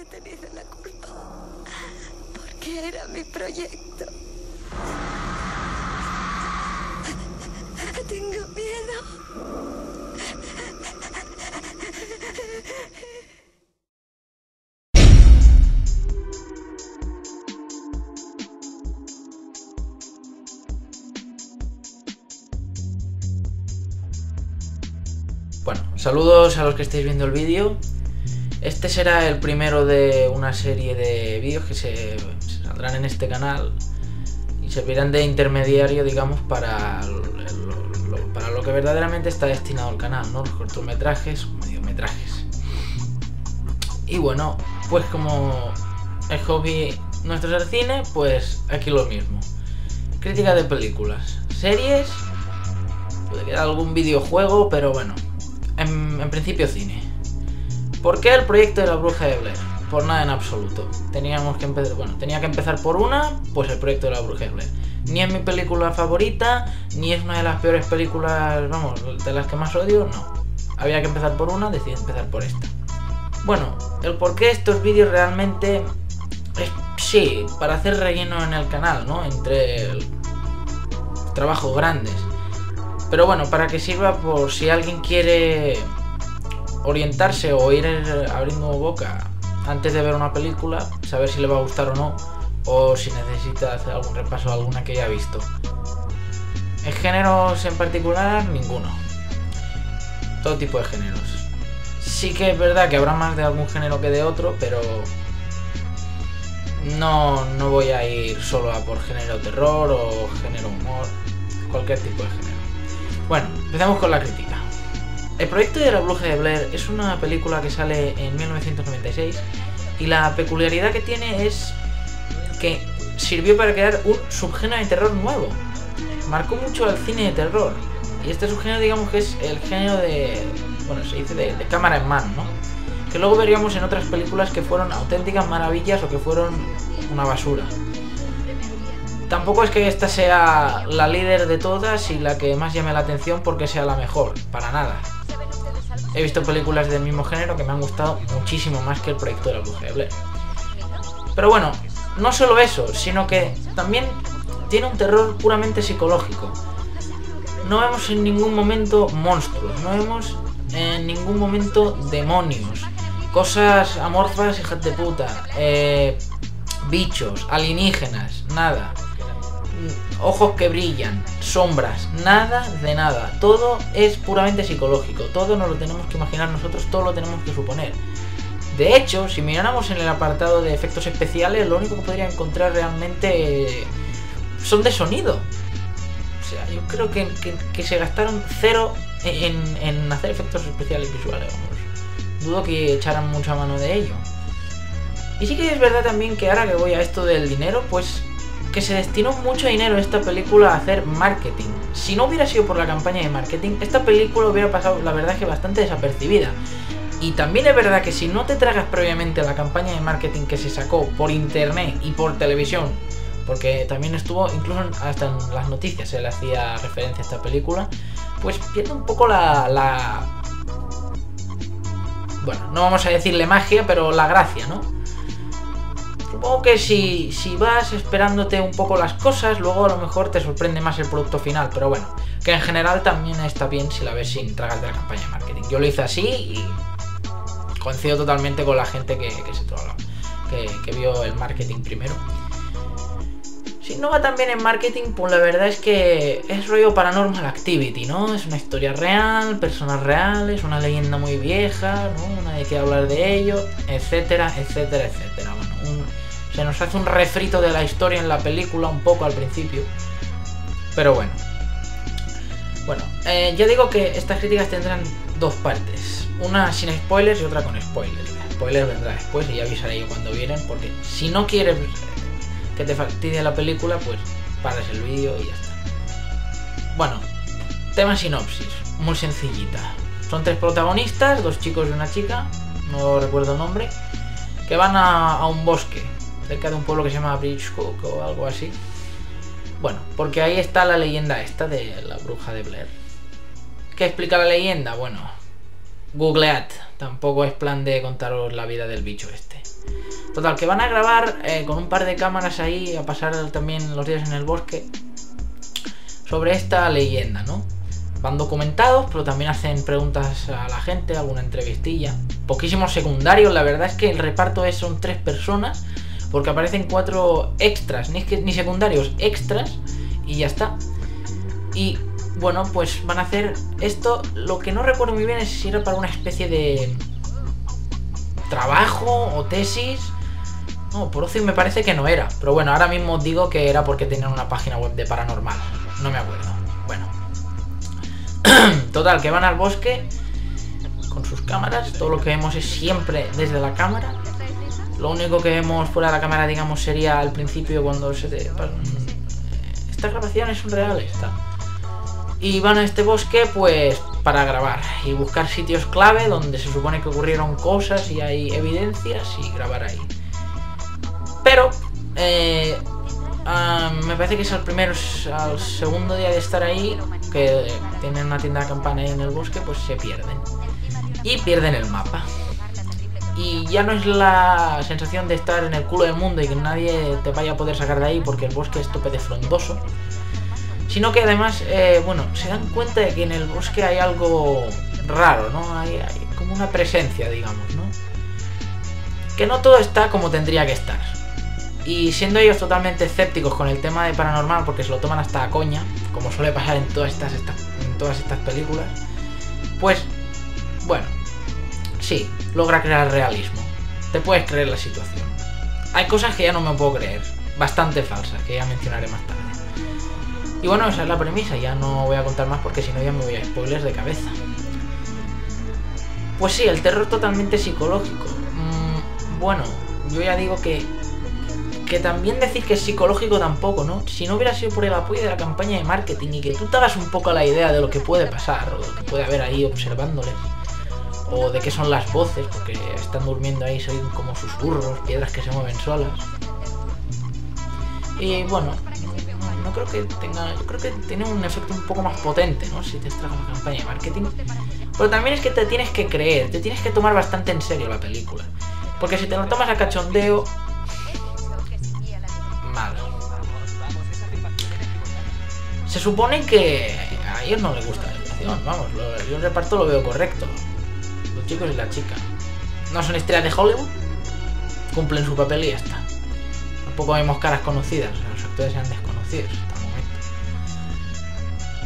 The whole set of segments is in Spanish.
yo tenido la culpa. Porque era mi proyecto. Tengo miedo. Bueno, saludos a los que estáis viendo el vídeo. Este será el primero de una serie de vídeos que se, saldrán en este canal y servirán de intermediario, digamos, para lo, para lo que verdaderamente está destinado el canal, ¿no? Los cortometrajes mediometrajes. Y bueno, pues como el hobby nuestro es el cine, pues aquí lo mismo. Crítica de películas, series, puede quedar algún videojuego, pero bueno, en, en principio cine. ¿Por qué el proyecto de la bruja de Blair? Por nada en absoluto. Teníamos que empezar, bueno, tenía que empezar por una, pues el proyecto de la bruja de Blair. Ni es mi película favorita, ni es una de las peores películas, vamos, de las que más odio, no. Había que empezar por una, decidí empezar por esta. Bueno, el por qué estos vídeos realmente es, sí, para hacer relleno en el canal, ¿no? Entre el- trabajos grandes. Pero bueno, para que sirva por si alguien quiere orientarse o ir abriendo boca antes de ver una película, saber si le va a gustar o no, o si necesita hacer algún repaso a alguna que haya visto. En géneros en particular, ninguno. Todo tipo de géneros. Sí que es verdad que habrá más de algún género que de otro, pero no, no voy a ir solo a por género terror o género humor, cualquier tipo de género. Bueno, empezamos con la crítica. El proyecto de la bruja de Blair es una película que sale en 1996 y la peculiaridad que tiene es que sirvió para crear un subgénero de terror nuevo. Marcó mucho al cine de terror. Y este subgénero digamos que es el género de... bueno, se dice de, de cámara en mano, ¿no? Que luego veríamos en otras películas que fueron auténticas maravillas o que fueron una basura. Tampoco es que esta sea la líder de todas y la que más llame la atención porque sea la mejor, para nada. He visto películas del mismo género que me han gustado muchísimo más que el proyecto de la bruja de. Pero bueno, no solo eso, sino que también tiene un terror puramente psicológico. No vemos en ningún momento monstruos, no vemos en ningún momento demonios, cosas amorfas, hijas de puta, eh, bichos, alienígenas, nada. Ojos que brillan, sombras, nada de nada. Todo es puramente psicológico. Todo nos lo tenemos que imaginar nosotros, todo lo tenemos que suponer. De hecho, si miráramos en el apartado de efectos especiales, lo único que podría encontrar realmente eh, son de sonido. O sea, yo creo que, que- que se gastaron cero en, en hacer efectos especiales visuales, vamos. Dudo que echaran mucha mano de ello. Y sí que es verdad también que ahora que voy a esto del dinero, pues que se destinó mucho dinero esta película a hacer marketing. Si no hubiera sido por la campaña de marketing, esta película hubiera pasado, la verdad, que bastante desapercibida. Y también es verdad que si no te tragas previamente la campaña de marketing que se sacó por internet y por televisión, porque también estuvo, incluso hasta en las noticias se le hacía referencia a esta película, pues pierde un poco la, la... Bueno, no vamos a decirle magia, pero la gracia, ¿no? Supongo que si, si vas esperándote un poco las cosas, luego a lo mejor te sorprende más el producto final, pero bueno, que en general también está bien si la ves sin tragarte la campaña de marketing. Yo lo hice así y coincido totalmente con la gente que, que se trola, que, que vio el marketing primero. Si no va tan bien en marketing, pues la verdad es que es rollo Paranormal Activity, ¿no? Es una historia real, personas reales, una leyenda muy vieja, ¿no? Nadie quiere hablar de ello, etcétera, etcétera, etcétera. Bueno, un- se nos hace un refrito de la historia en la película un poco al principio. Pero bueno. Bueno, eh, ya digo que estas críticas tendrán dos partes. Una sin spoilers y otra con spoilers. Spoilers vendrá después y ya avisaré yo cuando vienen. Porque si no quieres que te fastidie la película, pues paras el vídeo y ya está. Bueno, tema sinopsis. Muy sencillita. Son tres protagonistas, dos chicos y una chica. No recuerdo el nombre. Que van a un bosque. Cerca de un pueblo que se llama Bridgehook o algo así. Bueno, porque ahí está la leyenda esta de la bruja de Blair. ¿Qué explica la leyenda? Bueno, googlead. Tampoco es plan de contaros la vida del bicho este. Total, que van a grabar eh, con un par de cámaras ahí, a pasar también los días en el bosque, sobre esta leyenda, ¿no? Van documentados, pero también hacen preguntas a la gente, alguna entrevistilla. Poquísimos secundarios, la verdad es que el reparto es, son tres personas, porque aparecen cuatro extras, ni, secundarios, extras, y ya está. Y bueno, pues van a hacer esto. Lo que no recuerdo muy bien es si era para una especie de trabajo o tesis. No, por ocio me parece que no era. Pero bueno, ahora mismo digo que era porque tenían una página web de paranormal. No me acuerdo. Bueno. Total, que van al bosque con sus cámaras. Todo lo que vemos es siempre desde la cámara. Lo único que vemos fuera de la cámara, digamos, sería al principio cuando se... Te... Estas grabaciones son reales, está y van a este bosque pues para grabar y buscar sitios clave donde se supone que ocurrieron cosas y hay evidencias y grabar ahí. Pero eh, me parece que es al primero, al segundo día de estar ahí, que tienen una tienda de campana ahí en el bosque, pues se pierden. Y pierden el mapa. Y ya no es la sensación de estar en el culo del mundo y que nadie te vaya a poder sacar de ahí porque el bosque es tope de frondoso Sino que además, eh, bueno, se dan cuenta de que en el bosque hay algo raro, ¿no? Hay, como una presencia, digamos, ¿no? Que no todo está como tendría que estar. Y siendo ellos totalmente escépticos con el tema de paranormal, porque se lo toman hasta a coña, como suele pasar en todas estas, en todas estas películas, pues, bueno, sí, logra crear realismo. Te puedes creer la situación. Hay cosas que ya no me puedo creer, bastante falsas, que ya mencionaré más tarde. Y bueno, esa es la premisa, ya no voy a contar más porque si no ya me voy a spoilers de cabeza. Pues sí, el terror totalmente psicológico. Mm, bueno, yo ya digo que que también decir que es psicológico tampoco, ¿no? Si no hubiera sido por el apoyo de la campaña de marketing y que tú te hagas un poco la idea de lo que puede pasar, o lo que puede haber ahí observándoles, o de qué son las voces, porque están durmiendo ahí, son como susurros, piedras que se mueven solas. Y bueno, no creo que tenga. Yo creo que tiene un efecto un poco más potente, ¿no? Si te extraes una campaña de marketing. Pero también es que te tienes que creer, te tienes que tomar bastante en serio la película. Porque si te lo tomas a cachondeo. Mal. Se supone que a ellos no les gusta la educación, vamos, yo el reparto lo veo correcto. Chicos y la chica. No son estrellas de Hollywood, cumplen su papel y ya está. Tampoco vemos caras conocidas, los actores se han desconocido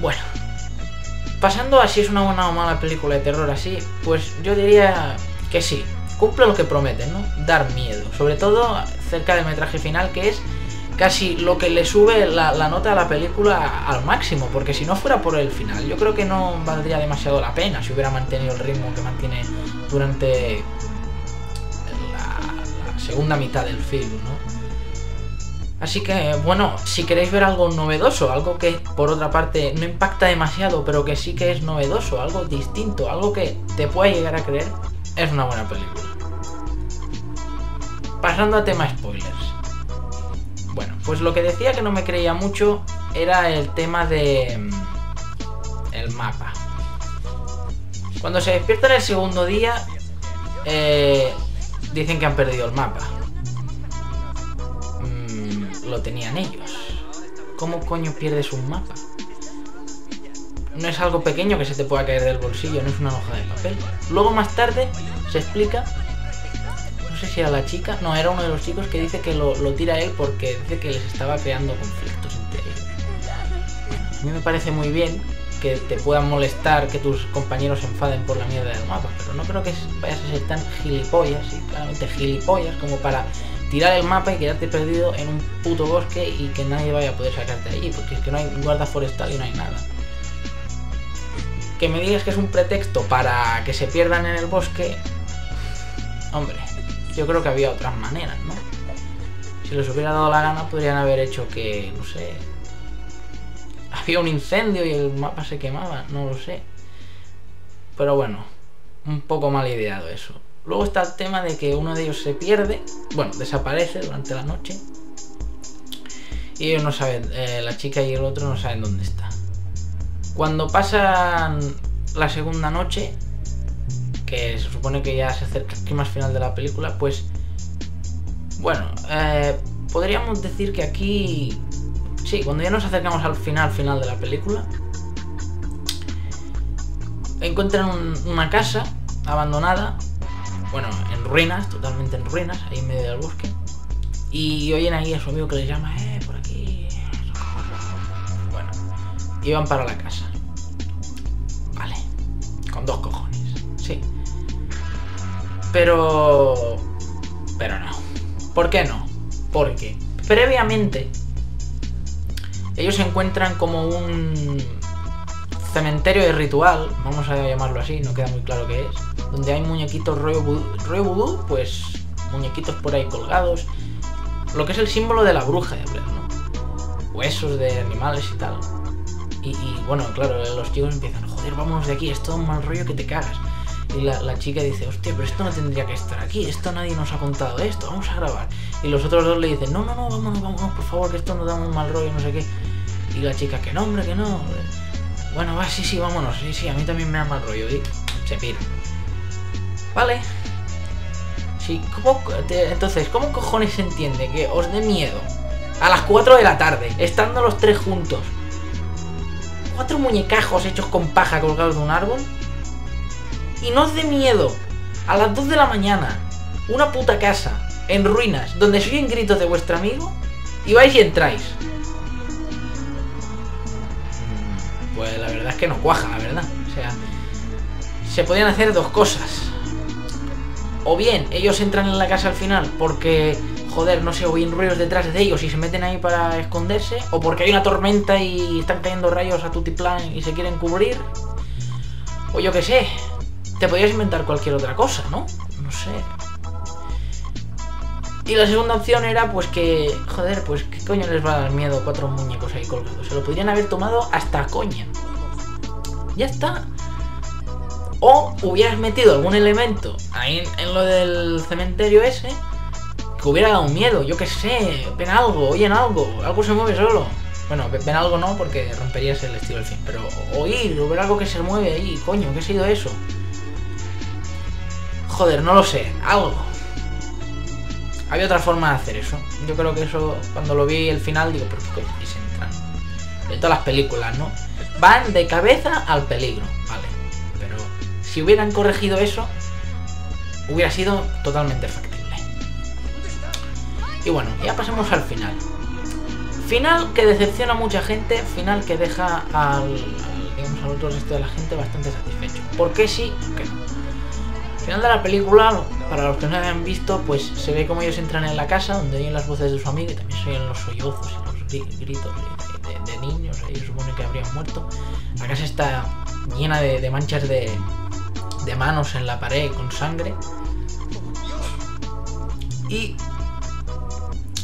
bueno, pasando a si es una buena o mala película de terror así, pues yo diría que sí, cumple lo que promete, ¿no? Dar miedo, sobre todo cerca del metraje final que es casi lo que le sube la, nota a la película al máximo, porque si no fuera por el final, yo creo que no valdría demasiado la pena si hubiera mantenido el ritmo que mantiene durante la segunda mitad del film, ¿no? Así que, bueno, si queréis ver algo novedoso, algo que por otra parte no impacta demasiado, pero que sí que es novedoso, algo distinto, algo que te pueda llegar a creer, es una buena película. Pasando a tema spoilers. Bueno, pues lo que decía que no me creía mucho era el tema de... Mm, el mapa. Cuando se despierta en el segundo día, eh, dicen que han perdido el mapa lo tenían ellos. ¿Cómo coño pierdes un mapa? No es algo pequeño que se te pueda caer del bolsillo, no es una hoja de papel. Luego más tarde se explica, no sé si era la chica, no, era uno de los chicos que dice que lo, tira él porque dice que les estaba creando conflictos entre ellos. a mí me parece muy bien que te puedan molestar que tus compañeros se enfaden por la mierda del mapa, pero no creo que vayas a ser tan gilipollas, y claramente gilipollas, como para tirar el mapa y quedarte perdido en un puto bosque y que nadie vaya a poder sacarte de allí, porque es que no hay guarda forestal y no hay nada. Que me digas que es un pretexto para que se pierdan en el bosque, hombre, yo creo que había otras maneras, ¿no? Si les hubiera dado la gana, podrían haber hecho que, no sé, había un incendio y el mapa se quemaba, no lo sé. Pero bueno, un poco mal ideado eso. Luego está el tema de que uno de ellos se pierde, bueno, desaparece durante la noche. Y ellos no saben, eh, la chica y el otro no saben dónde está. Cuando pasan la segunda noche, que se supone que ya se acerca el más final de la película, pues Bueno, eh, podríamos decir que aquí... Sí, cuando ya nos acercamos al final, final de la película, encuentran un- una casa abandonada, bueno, en ruinas, totalmente en ruinas, ahí en medio del bosque, y oyen ahí a su amigo que les llama, eh, por aquí, socorro". Bueno, y van para la casa. Vale, con dos cojones. Pero... Pero no. ¿Por qué no? Porque previamente ellos se encuentran como un cementerio de ritual, vamos a llamarlo así, no queda muy claro qué es, donde hay muñequitos rollo vudú, pues muñequitos por ahí colgados, lo que es el símbolo de la bruja de Blair, ¿no? Huesos de animales y tal. Y, y, bueno, claro, los chicos empiezan, joder, vámonos de aquí, es todo un mal rollo que te cagas. Y la, chica dice, hostia, pero esto no tendría que estar aquí, esto nadie nos ha contado esto, vamos a grabar. Y los otros dos le dicen, no, no, no, vámonos, vámonos, por favor, que esto nos da un mal rollo, no sé qué. Y la chica, que no, hombre, que no. Bueno, va, sí, sí, vámonos, sí, sí, a mí también me da mal rollo. Y se pira. Vale. Sí, ¿cómo, entonces, ¿cómo cojones se entiende que os dé miedo a las 4 de la tarde, estando los tres juntos? Cuatro muñecajos hechos con paja colgados de un árbol. Y no os dé miedo a las 2 de la mañana, una puta casa en ruinas, donde se oyen gritos de vuestro amigo, y vais y entráis. Mm, Pues la verdad es que no cuaja, la verdad. O sea, se podían hacer dos cosas. O bien ellos entran en la casa al final porque, joder, no sé, oyen ruidos detrás de ellos y se meten ahí para esconderse. O porque hay una tormenta y están cayendo rayos a tutiplán y se quieren cubrir. O yo qué sé. Te podrías inventar cualquier otra cosa, ¿no? No sé. Y la segunda opción era pues que, joder, pues qué coño les va a dar miedo cuatro muñecos ahí colgados. Se lo podrían haber tomado hasta coña. Ya está. O hubieras metido algún elemento ahí en, lo del cementerio ese que hubiera dado miedo, yo qué sé, ven algo, oyen algo, algo se mueve solo. Bueno, ve- ven algo no porque romperías el estilo del film, pero oír o ver algo que se mueve ahí, coño, ¿qué ha sido eso? Joder, no lo sé, algo. Había otra forma de hacer eso. Yo creo que eso, cuando lo vi el final, digo, pero qué coño se entran. De todas las películas, ¿no? Van de cabeza al peligro, vale. Pero si hubieran corregido eso, hubiera sido totalmente factible. Y bueno, ya pasemos al final. Final que decepciona a mucha gente, final que deja al, digamos, al otro resto de la gente bastante satisfecho. ¿Por qué sí? ¿Por qué no? Final de la película, para los que no la hayan visto, pues se ve como ellos entran en la casa donde oyen las voces de su amigo y también se oyen los sollozos y los gri- gritos de, niños, ellos supone que habrían muerto. La casa está llena de, manchas de, de manos en la pared con sangre. Y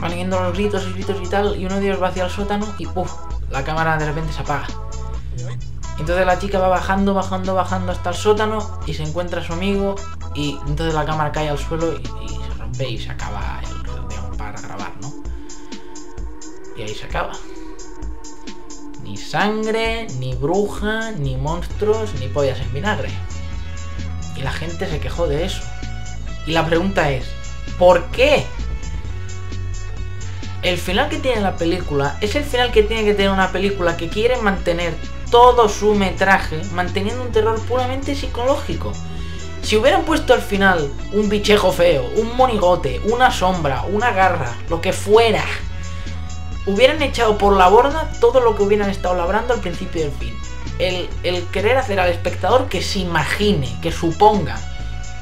van yendo los gritos y gritos y tal, y uno de ellos va hacia el sótano y ¡puf! La cámara de repente se apaga. Entonces la chica va bajando, bajando, bajando hasta el sótano y se encuentra a su amigo y entonces la cámara cae al suelo y, se rompe y se acaba el digamos, para grabar, ¿no? Y ahí se acaba. Ni sangre, ni bruja, ni monstruos, ni pollas en vinagre. Y la gente se quejó de eso. Y la pregunta es, ¿por qué? El final que tiene la película es el final que tiene que tener una película que quiere mantener todo su metraje manteniendo un terror puramente psicológico. Si hubieran puesto al final un bichejo feo, un monigote, una sombra, una garra, lo que fuera, hubieran echado por la borda todo lo que hubieran estado labrando al principio del film. El, el querer hacer al espectador que se imagine, que suponga,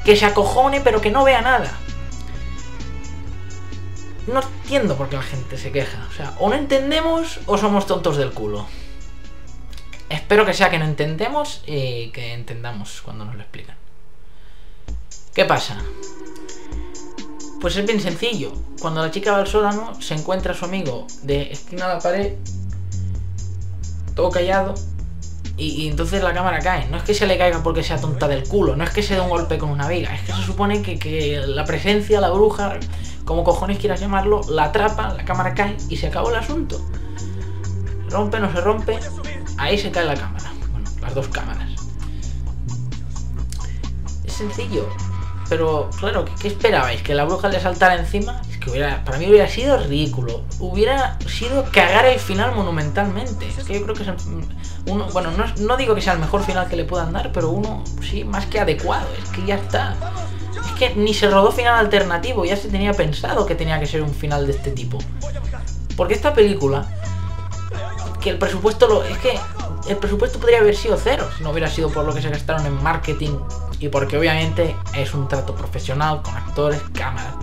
que se acojone pero que no vea nada. No entiendo por qué la gente se queja. O sea, o no entendemos o somos tontos del culo. Espero que sea que no entendemos y que entendamos cuando nos lo explican. ¿Qué pasa? Pues es bien sencillo. Cuando la chica va al sótano, se encuentra a su amigo de esquina a la pared, todo callado, y, entonces la cámara cae. No es que se le caiga porque sea tonta del culo, no es que se dé un golpe con una viga, es que se supone que, que la presencia, la bruja, como cojones quieras llamarlo, la atrapa, la cámara cae y se acabó el asunto. Rompe, no se rompe, ahí se cae la cámara. Bueno, las dos cámaras. Es sencillo. Pero, claro, ¿qué, esperabais? ¿Que la bruja le saltara encima? Es que hubiera, para mí hubiera sido ridículo. Hubiera sido cagar el final monumentalmente. Es que yo creo que es uno, bueno, no, no digo que sea el mejor final que le puedan dar, pero uno sí, más que adecuado. Es que ya está. Es que ni se rodó final alternativo, ya se tenía pensado que tenía que ser un final de este tipo. Porque esta película, que el presupuesto. Es que el presupuesto podría haber sido cero si no hubiera sido por lo que se gastaron en marketing y porque obviamente es un trato profesional con actores, cámaras.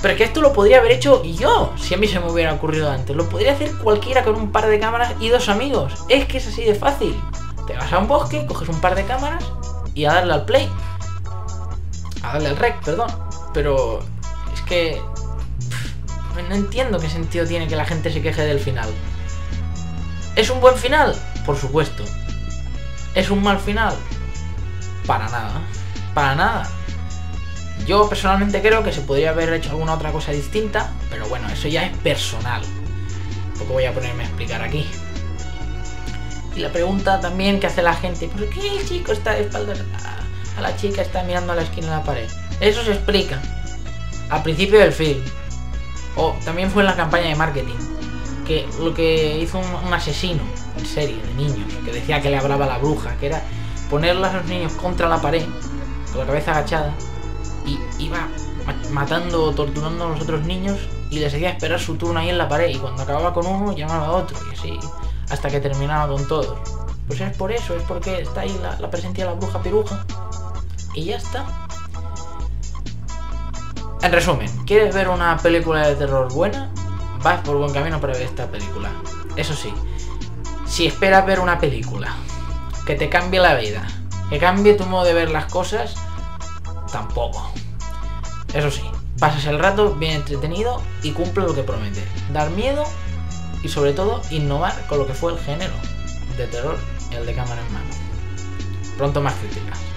Pero es que esto lo podría haber hecho yo, si a mí se me hubiera ocurrido antes. Lo podría hacer cualquiera con un par de cámaras y dos amigos. Es que es así de fácil. Te vas a un bosque, coges un par de cámaras y a darle al play. A darle al rec, perdón. Pero es que... no entiendo qué sentido tiene que la gente se queje del final. ¿Es un buen final? Por supuesto. ¿Es un mal final? Para nada. Para nada. Yo personalmente creo que se podría haber hecho alguna otra cosa distinta, pero bueno, eso ya es personal. Poco voy a ponerme a explicar aquí. Y la pregunta también que hace la gente, ¿por qué el chico está de espaldas a la chica está mirando a la esquina de la pared? Eso se explica al principio del film. O también fue en la campaña de marketing. Que lo que hizo un, asesino en serie de niños, que decía que le hablaba a la bruja, que era ponerle a los niños contra la pared, con la cabeza agachada, y iba matando o torturando a los otros niños y les hacía esperar su turno ahí en la pared y cuando acababa con uno llamaba a otro y así hasta que terminaba con todos. Pues es por eso, es porque está ahí la, presencia de la bruja piruja y ya está. En resumen, ¿quieres ver una película de terror buena? Vas por buen camino para ver esta película. Eso sí, si esperas ver una película que te cambie la vida, que cambie tu modo de ver las cosas, tampoco. Eso sí, pasas el rato bien entretenido y cumple lo que promete. Dar miedo y sobre todo innovar con lo que fue el género de terror, el de cámara en mano. Pronto más críticas.